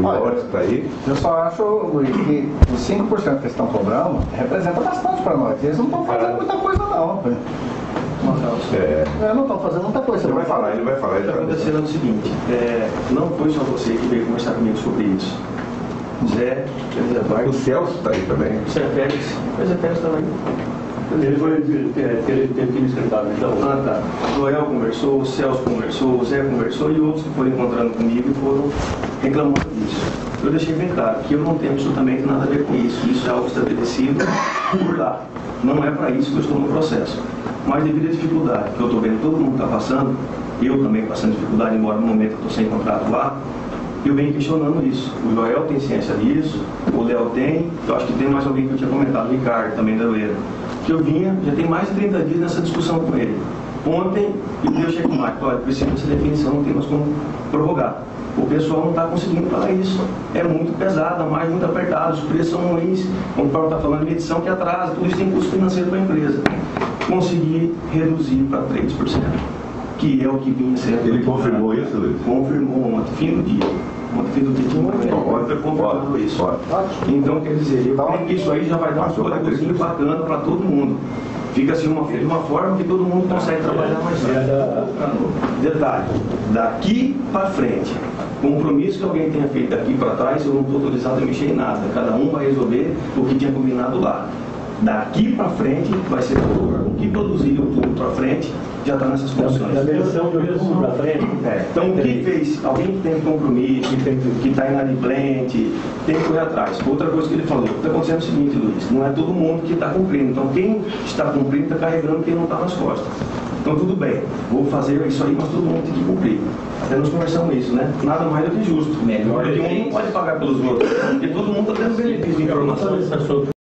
O Olha, lote está aí. Eu só acho, Luiz, que os 5% que eles estão cobrando representa bastante para nós. Eles não estão fazendo muita coisa, não. É, Eles não estão fazendo muita coisa. ele vai falar, ele vai falar. O que está vai acontecendo é o seguinte, é, não foi só você que veio conversar comigo sobre isso. Zé, Zé O Eduardo, Celso está aí também. Zé Pérez, mas Zé Pérez também. Ele foi é, teve que me escritar, então. Ah, tá. Joel conversou, o Celso conversou, o Zé conversou e outros que foram encontrando comigo e foram reclamando disso. Eu deixei bem claro que eu não tenho absolutamente nada a ver com isso. Isso é algo estabelecido por lá. Não é para isso que eu estou no processo. Mas devido à dificuldade que eu estou vendo todo mundo está passando, eu também passando dificuldade, embora no momento eu estou sem contrato lá, eu venho questionando isso. O Joel tem ciência disso, o Léo tem, eu acho que tem mais alguém que eu tinha comentado, o Ricardo também da Oeira. Que eu vinha, já tem mais de 30 dias nessa discussão com ele. Ontem eu dei o checkmate, olha, precisa dessa definição, não tem mais como prorrogar. O pessoal não está conseguindo falar isso. É muito pesado, a margem muito apertada, os preços são ruins, como o próprio está falando, medição que atrasa, tudo isso tem custo financeiro para a empresa. Consegui reduzir para 3%, que é o que vinha sendo. Ele confirmou isso, Luiz? Confirmou ontem, fim do dia. Ontem, fim do dia, tinha um Ó, ontem foi confirmado isso. ó. Então, quer dizer, eu creio que isso aí já vai dar um códigozinho 3%. bacana para todo mundo. Fica assim uma, de uma forma que todo mundo consegue trabalhar mais rápido. Detalhe, daqui para frente, compromisso que alguém tenha feito daqui para trás, eu não estou autorizado a mexer em nada. Cada um vai resolver o que tinha combinado lá. Daqui para frente vai ser todo O que frente já está nessas condições. Da medição de outubro para frente. É, então, o que fez? Alguém que tem compromisso, que está inadimplente, tem que correr atrás. Outra coisa que ele falou, está acontecendo é o seguinte, Luiz, não é todo mundo que está cumprindo. Então, quem está cumprindo está carregando quem não está nas costas. Então, tudo bem, vou fazer isso aí, mas todo mundo tem que cumprir. Até nós conversamos isso, né? Nada mais do que justo. Melhor Porque um não pode pagar pelos outros, porque todo mundo está tendo benefício de informação.